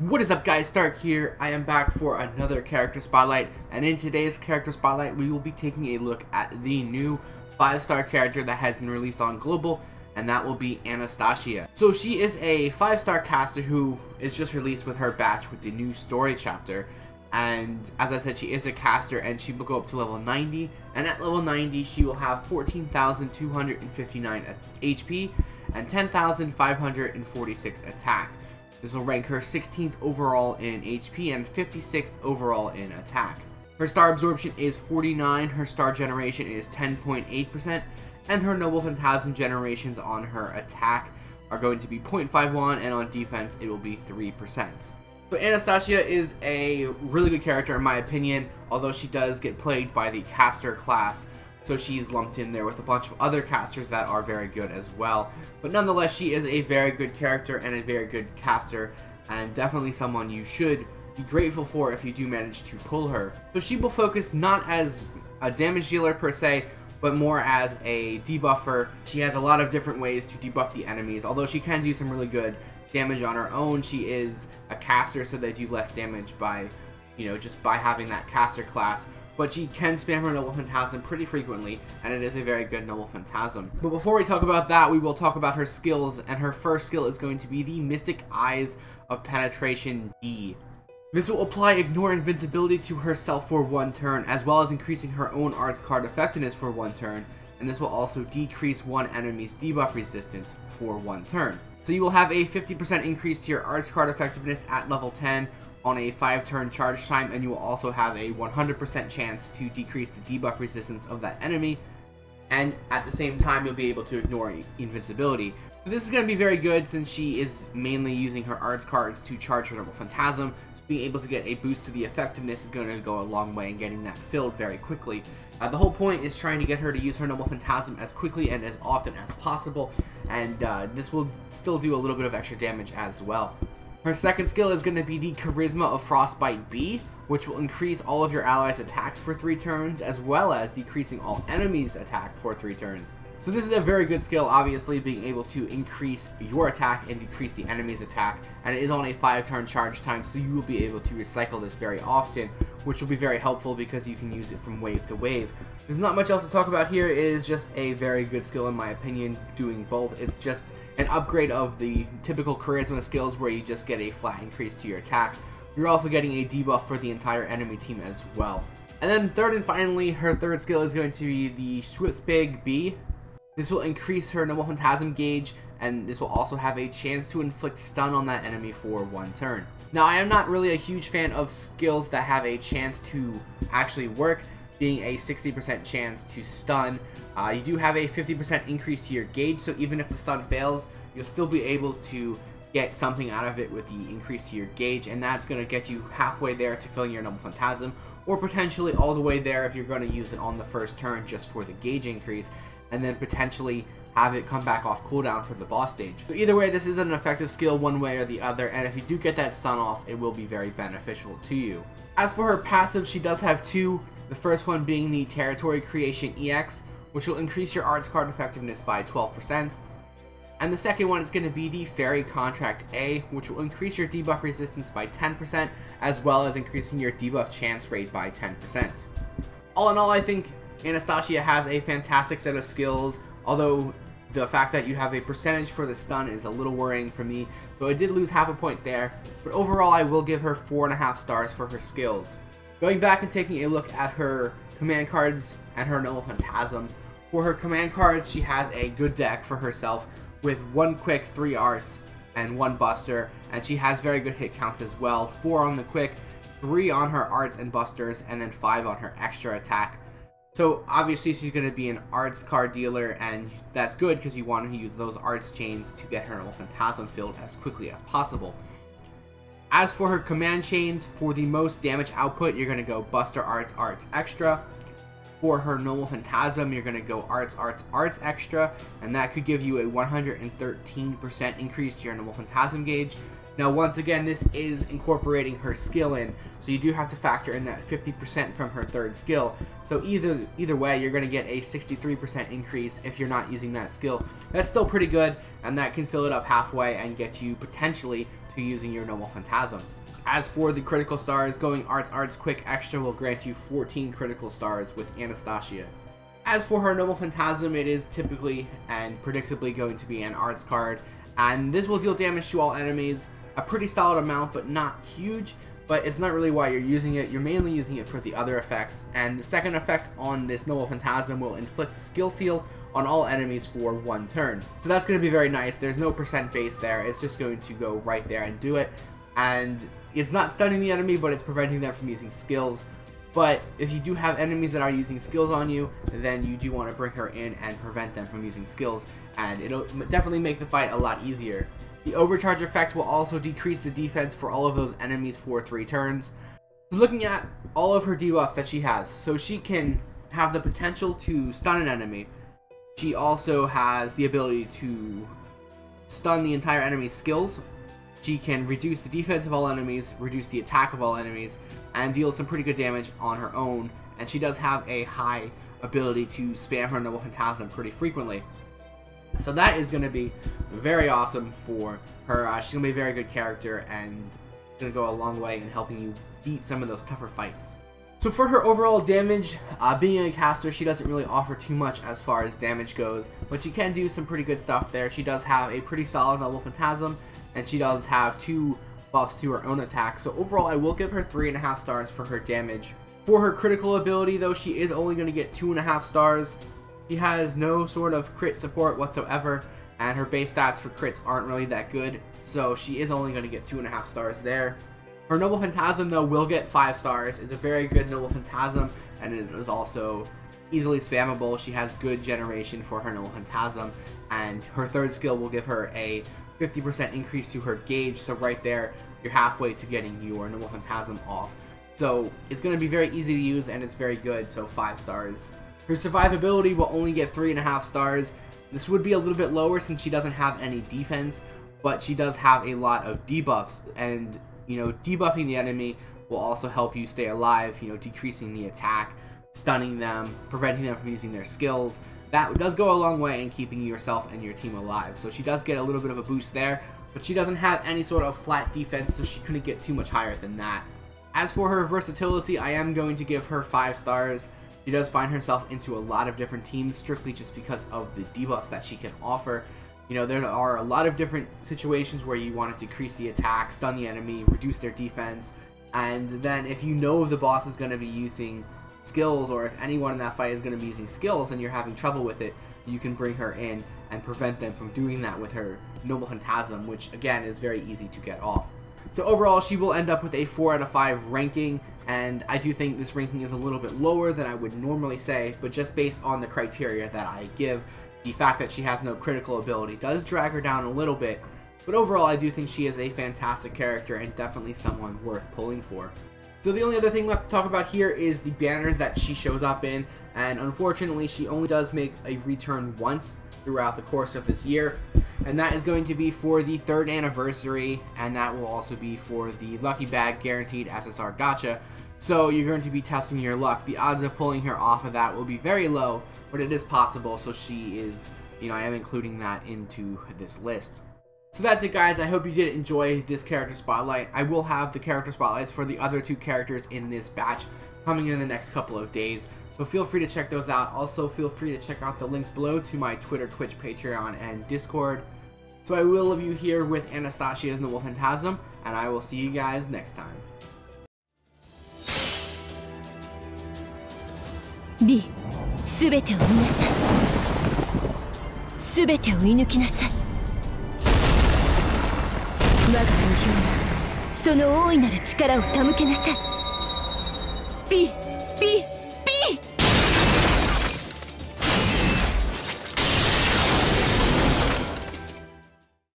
What is up guys, Stark here. I am back for another character spotlight and in today's character spotlight we will be taking a look at the new 5 star character that has been released on Global and that will be Anastasia. So she is a 5 star caster who is just released with her batch with the new story chapter and as I said she is a caster and she will go up to level 90 and at level 90 she will have 14,259 HP and 10,546 attack. This will rank her 16th overall in HP and 56th overall in attack. Her star absorption is 49, her star generation is 10.8%, and her noble phantasm generations on her attack are going to be 0.51 and on defense it will be 3%. So Anastasia is a really good character in my opinion, although she does get plagued by the caster class so she's lumped in there with a bunch of other casters that are very good as well. But nonetheless, she is a very good character and a very good caster, and definitely someone you should be grateful for if you do manage to pull her. So she will focus not as a damage dealer per se, but more as a debuffer. She has a lot of different ways to debuff the enemies, although she can do some really good damage on her own. She is a caster, so they do less damage by, you know, just by having that caster class but she can spam her Noble Phantasm pretty frequently, and it is a very good Noble Phantasm. But before we talk about that, we will talk about her skills, and her first skill is going to be the Mystic Eyes of Penetration D. This will apply Ignore Invincibility to herself for one turn, as well as increasing her own arts card effectiveness for one turn, and this will also decrease one enemy's debuff resistance for one turn. So you will have a 50% increase to your arts card effectiveness at level 10, on a 5 turn charge time and you will also have a 100% chance to decrease the debuff resistance of that enemy and at the same time you'll be able to ignore invincibility. This is going to be very good since she is mainly using her arts cards to charge her Noble Phantasm, so being able to get a boost to the effectiveness is going to go a long way in getting that filled very quickly. Uh, the whole point is trying to get her to use her Noble Phantasm as quickly and as often as possible, and uh, this will still do a little bit of extra damage as well. Her second skill is going to be the Charisma of Frostbite B, which will increase all of your allies' attacks for 3 turns, as well as decreasing all enemies' attack for 3 turns. So this is a very good skill, obviously, being able to increase your attack and decrease the enemy's attack, and it is on a 5 turn charge time, so you will be able to recycle this very often, which will be very helpful because you can use it from wave to wave. There's not much else to talk about here, it is just a very good skill in my opinion, doing both. It's just an upgrade of the typical charisma skills where you just get a flat increase to your attack. You're also getting a debuff for the entire enemy team as well. And then third and finally, her third skill is going to be the Shvibzik B. This will increase her Noble Phantasm gauge, and this will also have a chance to inflict stun on that enemy for one turn. Now, I am not really a huge fan of skills that have a chance to actually work, being a 60% chance to stun. Uh, you do have a 50% increase to your gauge, so even if the stun fails, you'll still be able to get something out of it with the increase to your gauge, and that's going to get you halfway there to filling your Noble Phantasm, or potentially all the way there if you're going to use it on the first turn just for the gauge increase, and then potentially have it come back off cooldown for the boss stage. So either way, this is an effective skill one way or the other, and if you do get that stun off, it will be very beneficial to you. As for her passive, she does have two the first one being the Territory Creation EX, which will increase your arts card effectiveness by 12%. And the second one is going to be the Fairy Contract A, which will increase your debuff resistance by 10%, as well as increasing your debuff chance rate by 10%. All in all, I think Anastasia has a fantastic set of skills, although the fact that you have a percentage for the stun is a little worrying for me, so I did lose half a point there, but overall I will give her 4.5 stars for her skills. Going back and taking a look at her command cards and her Noble Phantasm. For her command cards, she has a good deck for herself with one quick, three arts, and one buster, and she has very good hit counts as well. Four on the quick, three on her arts and busters, and then five on her extra attack. So obviously she's going to be an arts card dealer, and that's good because you want to use those arts chains to get her Phantasm filled as quickly as possible. As for her command chains, for the most damage output, you're going to go Buster Arts, Arts Extra. For her Noble Phantasm, you're going to go Arts, Arts, Arts Extra, and that could give you a 113% increase to your Noble Phantasm gauge. Now, once again, this is incorporating her skill in, so you do have to factor in that 50% from her third skill. So either either way, you're going to get a 63% increase if you're not using that skill. That's still pretty good, and that can fill it up halfway and get you potentially to using your Noble Phantasm. As for the critical stars, going Arts Arts Quick Extra will grant you 14 critical stars with Anastasia. As for her Noble Phantasm, it is typically and predictably going to be an Arts card, and this will deal damage to all enemies, a pretty solid amount, but not huge, but it's not really why you're using it. You're mainly using it for the other effects, and the second effect on this Noble Phantasm will inflict Skill Seal on all enemies for one turn. So that's going to be very nice. There's no percent base there. It's just going to go right there and do it, and it's not stunning the enemy, but it's preventing them from using skills. But if you do have enemies that are using skills on you, then you do want to bring her in and prevent them from using skills, and it'll definitely make the fight a lot easier. The overcharge effect will also decrease the defense for all of those enemies for 3 turns. Looking at all of her debuffs that she has, so she can have the potential to stun an enemy. She also has the ability to stun the entire enemy's skills. She can reduce the defense of all enemies, reduce the attack of all enemies, and deal some pretty good damage on her own. And she does have a high ability to spam her Noble Phantasm pretty frequently. So that is going to be very awesome for her. Uh, she's going to be a very good character and going to go a long way in helping you beat some of those tougher fights. So for her overall damage, uh, being a caster, she doesn't really offer too much as far as damage goes, but she can do some pretty good stuff there. She does have a pretty solid Noble Phantasm, and she does have two buffs to her own attack. So overall, I will give her three and a half stars for her damage. For her critical ability, though, she is only going to get two and a half stars. She has no sort of crit support whatsoever, and her base stats for crits aren't really that good, so she is only going to get two and a half stars there. Her Noble Phantasm, though, will get five stars. It's a very good Noble Phantasm, and it is also easily spammable. She has good generation for her Noble Phantasm, and her third skill will give her a 50% increase to her gauge, so right there, you're halfway to getting your Noble Phantasm off. So it's going to be very easy to use, and it's very good, so five stars. Her survivability will only get 3.5 stars. This would be a little bit lower since she doesn't have any defense, but she does have a lot of debuffs, and, you know, debuffing the enemy will also help you stay alive, you know, decreasing the attack, stunning them, preventing them from using their skills. That does go a long way in keeping yourself and your team alive. So she does get a little bit of a boost there, but she doesn't have any sort of flat defense, so she couldn't get too much higher than that. As for her versatility, I am going to give her 5 stars. She does find herself into a lot of different teams strictly just because of the debuffs that she can offer. You know, there are a lot of different situations where you want to decrease the attack, stun the enemy, reduce their defense, and then if you know the boss is going to be using skills or if anyone in that fight is going to be using skills and you're having trouble with it, you can bring her in and prevent them from doing that with her Noble Phantasm, which again is very easy to get off. So overall, she will end up with a 4 out of 5 ranking, and I do think this ranking is a little bit lower than I would normally say, but just based on the criteria that I give, the fact that she has no critical ability does drag her down a little bit, but overall I do think she is a fantastic character and definitely someone worth pulling for. So the only other thing left to talk about here is the banners that she shows up in, and unfortunately she only does make a return once throughout the course of this year and that is going to be for the third anniversary, and that will also be for the Lucky Bag Guaranteed SSR Gacha. So you're going to be testing your luck. The odds of pulling her off of that will be very low, but it is possible, so she is, you know, I am including that into this list. So that's it guys, I hope you did enjoy this character spotlight. I will have the character spotlights for the other two characters in this batch coming in the next couple of days. So feel free to check those out. Also, feel free to check out the links below to my Twitter, Twitch, Patreon, and Discord. So I will leave you here with Anastasia's Noble Phantasm, and I will see you guys next time. B すべてを見なさいすべてを射抜きなさい 我が無表にその大いなる力を手向けなさい。B B